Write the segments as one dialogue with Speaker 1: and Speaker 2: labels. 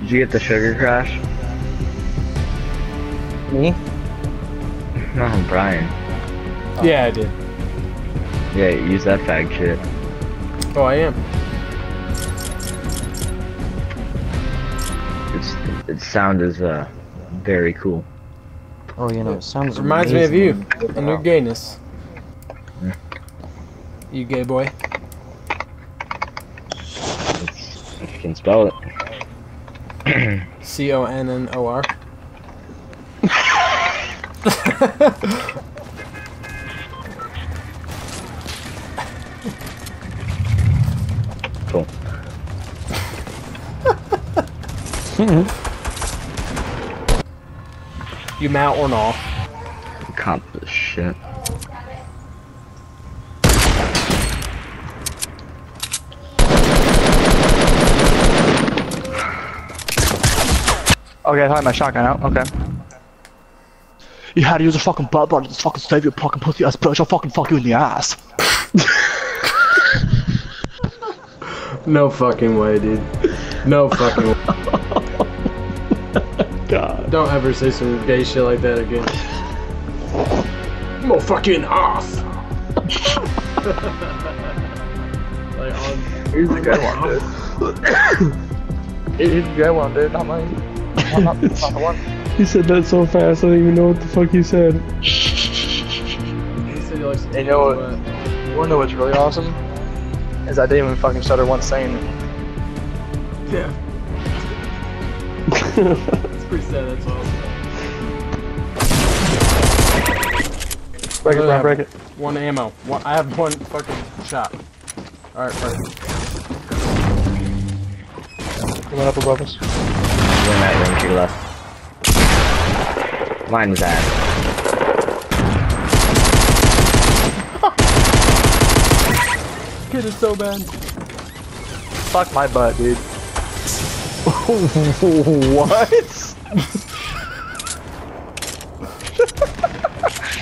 Speaker 1: Did you get the sugar crash?
Speaker 2: Me?
Speaker 1: No, I'm Brian.
Speaker 3: Yeah, I did.
Speaker 1: Yeah, use that fag shit.
Speaker 3: Oh, I am.
Speaker 1: It's its sound is uh very cool.
Speaker 2: Oh, you know, it sounds
Speaker 3: Reminds me of you and your gayness.
Speaker 1: Yeah.
Speaker 3: You gay boy.
Speaker 1: It's, if you can spell it.
Speaker 3: C O N N O R.
Speaker 1: Cool.
Speaker 3: You mount or not?
Speaker 1: Comp this shit.
Speaker 4: Okay, I had my shotgun out. Okay. You had to use a fucking butt button to fucking save your fucking pussy ass bitch. I'll fucking fuck you in the ass.
Speaker 3: No fucking way, dude. No fucking way.
Speaker 4: God.
Speaker 3: Don't ever say some gay shit like that again. I'm gonna fuck you in the ass. like on.
Speaker 4: Here's the good one, dude. Here's the good one, dude. Not mine. I'm not, not the one.
Speaker 5: He said that so fast, I don't even know what the fuck he said.
Speaker 3: He said he likes
Speaker 4: You know what?
Speaker 3: wet.
Speaker 4: You wanna know what's really awesome? Is I didn't even fucking stutter once saying it.
Speaker 3: Yeah. It's pretty sad. That's awesome.
Speaker 4: Break it, Brian, break it.
Speaker 3: One ammo. One, I have one fucking shot. All right, perfect.
Speaker 4: Coming up above us.
Speaker 1: One that ring to your left. Mine was that.
Speaker 3: Kid is so bad.
Speaker 4: Fuck my butt, dude.
Speaker 5: what?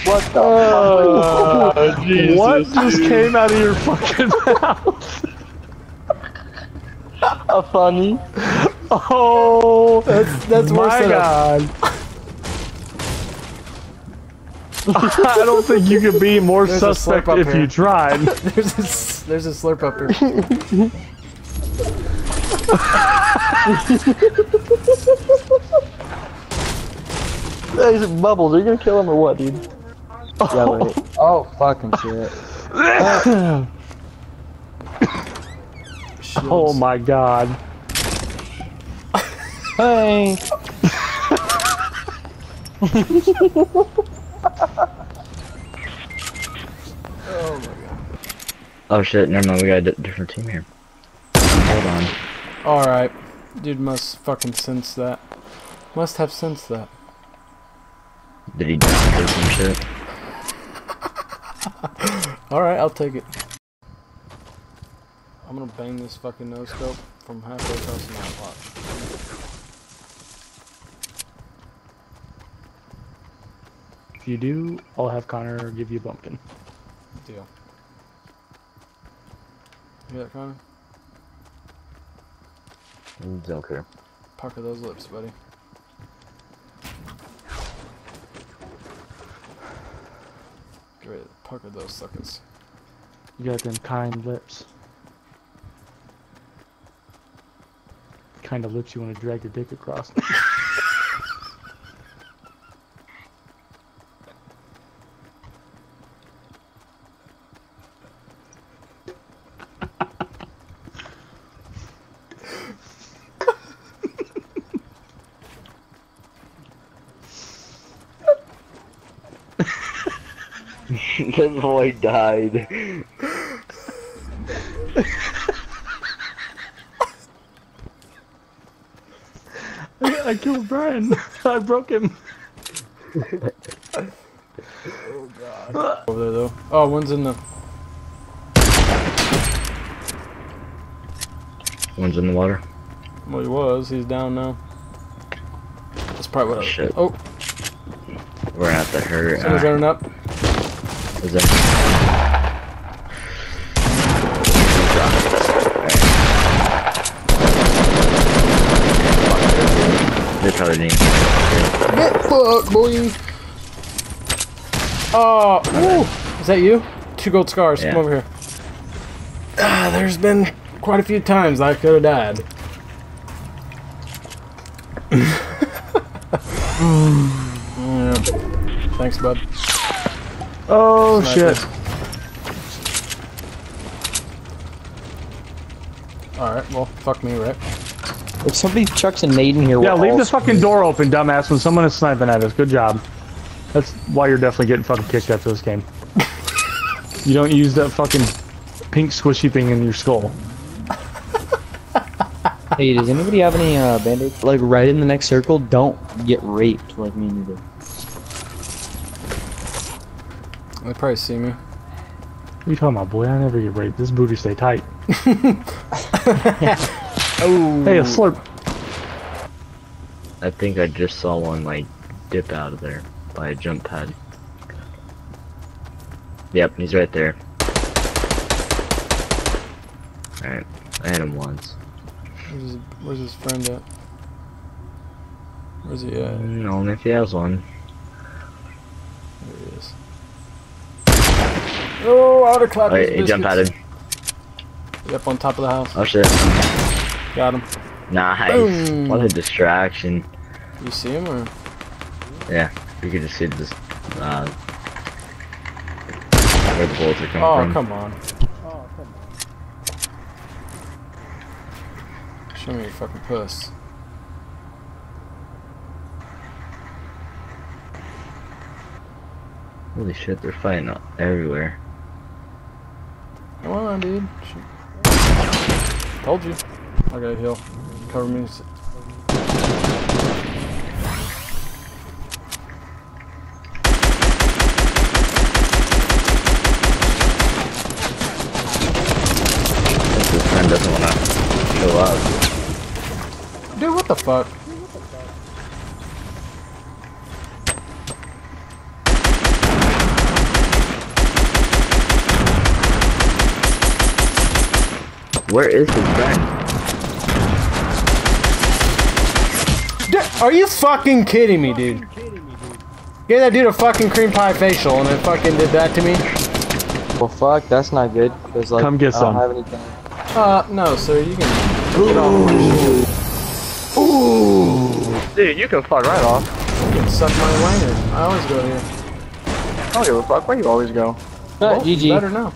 Speaker 4: What the
Speaker 5: Oh,
Speaker 4: Jesus,
Speaker 5: what just
Speaker 4: dude.
Speaker 5: came out of your fucking mouth?
Speaker 4: A funny.
Speaker 5: Oh,
Speaker 3: That's that's worse
Speaker 5: my
Speaker 3: than a-
Speaker 5: god. I don't think you could be more
Speaker 3: There's
Speaker 5: suspect
Speaker 3: slurp up
Speaker 5: if
Speaker 3: here.
Speaker 5: you tried.
Speaker 3: There's a, s- there's a slurp up here.
Speaker 4: Hey, he's bubbles. Are you gonna kill him or what, dude?
Speaker 2: Yeah, wait. Oh, fucking shit.
Speaker 5: Oh. oh my god.
Speaker 2: Hey!
Speaker 1: Oh shit, never mind, we got a different team here. Hold on.
Speaker 3: All right, dude must fucking sense that. Must have sensed that.
Speaker 1: Did he download some shit?
Speaker 3: All right, I'll take it. I'm gonna bang this fucking no scope from halfway across the map. Watch.
Speaker 5: If you do, I'll have Connor give you a bumpkin.
Speaker 3: Deal. You hear that, Connor?
Speaker 1: Don't care.
Speaker 3: Pucker those lips, buddy. Get ready to pucker those suckers.
Speaker 5: You got them kind lips. Kind of lips you want to drag your dick across.
Speaker 1: boy died.
Speaker 5: I killed Brian. I broke him. Oh god.
Speaker 3: Over there though. Oh, one's in the.
Speaker 1: One's in the water.
Speaker 3: Well, he was. He's down now. That's probably what I.
Speaker 1: Shit.
Speaker 3: Oh,
Speaker 1: We're at the hurt.
Speaker 3: someone's
Speaker 1: Uh,
Speaker 3: running up.
Speaker 1: Is that? They probably didn't.
Speaker 3: Get fucked, boy. Oh, woo. Is that you? Two gold scars. Come over here. Ah, there's been quite a few times I could have died. yeah. Thanks, bud.
Speaker 5: Oh
Speaker 3: Sniper.
Speaker 5: shit.
Speaker 3: Alright, well, fuck me, right?
Speaker 2: If somebody chucks a nade in here,
Speaker 5: Yeah, leave
Speaker 2: all
Speaker 5: the fucking door open, dumbass, when someone is sniping at us. Good job. That's why you're definitely getting fucking kicked after this game. you don't use that fucking pink squishy thing in your skull.
Speaker 2: Hey, does anybody have any uh, band-aids? Like right in the next circle, don't get raped like me neither.
Speaker 3: They probably see me.
Speaker 5: What are you talking about, boy? I never get raped. This booty stay tight.
Speaker 3: Oh.
Speaker 5: Hey, a slurp.
Speaker 1: I think I just saw one like dip out of there by a jump pad. Yep, he's right there. Alright, I hit him once.
Speaker 3: Where's his, where's his friend at? Where's he at?
Speaker 1: Only if he has one.
Speaker 3: There he is. Oh, outer clap.
Speaker 1: Oh,
Speaker 3: his
Speaker 1: he jump padded.
Speaker 3: Yep, on top of the house.
Speaker 1: Oh shit.
Speaker 3: Got him.
Speaker 1: Nice.
Speaker 3: Boom.
Speaker 1: What a distraction.
Speaker 3: You see him or?
Speaker 1: Yeah, you could just see this, uh, where the bullets are coming
Speaker 3: Oh,
Speaker 1: from.
Speaker 3: come on. Show me your fucking puss.
Speaker 1: Holy shit, they're fighting everywhere.
Speaker 3: Come on, dude. Shoot. Told you. I got a heal. Cover me.
Speaker 1: Since friend doesn't want to show up.
Speaker 3: Dude, what the fuck?
Speaker 1: Where is his friend?
Speaker 3: Dude, are you fucking kidding me, dude? Gave that dude a fucking cream pie facial and it fucking did that to me?
Speaker 2: Well, fuck, that's not good. Cause like,
Speaker 5: Come get
Speaker 2: I don't
Speaker 5: some.
Speaker 2: have anything.
Speaker 3: Uh, no, sir, you can get off my shit.
Speaker 4: Dude, you can fuck right off.
Speaker 3: You can suck my wiener. I always go here.
Speaker 4: I don't give a fuck where you always go.
Speaker 2: Ah,
Speaker 3: Well,
Speaker 2: GG.
Speaker 3: Better now.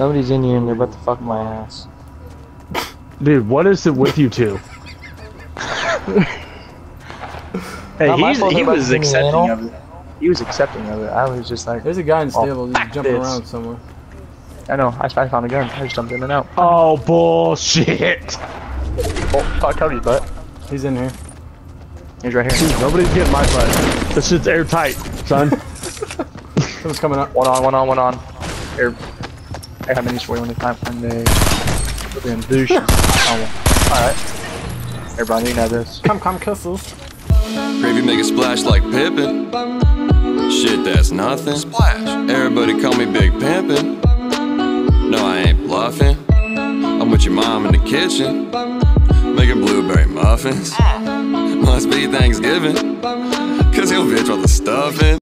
Speaker 2: Somebody's in here and they're about to fuck my ass.
Speaker 5: Dude, what is it with you two?
Speaker 4: Hey, he's, he was
Speaker 2: about to sing
Speaker 4: accepting of it. He was accepting of it. I was just like,
Speaker 3: There's a guy in
Speaker 4: Oh,
Speaker 3: stable just jumping
Speaker 4: this.
Speaker 3: around somewhere.
Speaker 4: I know, I, I found a gun. I just jumped in and out.
Speaker 5: Oh, bullshit.
Speaker 4: Oh, fuck, Cody's butt.
Speaker 3: He's in here.
Speaker 4: He's right here.
Speaker 5: Nobody's getting my butt. This shit's airtight, son.
Speaker 3: Someone's coming up.
Speaker 4: One on, one on, one on. Here. I have minis for you when they time when they put in douche. oh, alright. Everybody, you know this.
Speaker 3: Come, come, kisses.
Speaker 6: Gravy make a splash like Pippin. Shit, that's nothing. Splash. Everybody call me Big Pimpin'. No, I ain't bluffing. I'm with your mom in the kitchen, making blueberry muffins. Ah. Must be Thanksgiving, cause your bitch all the stuffing.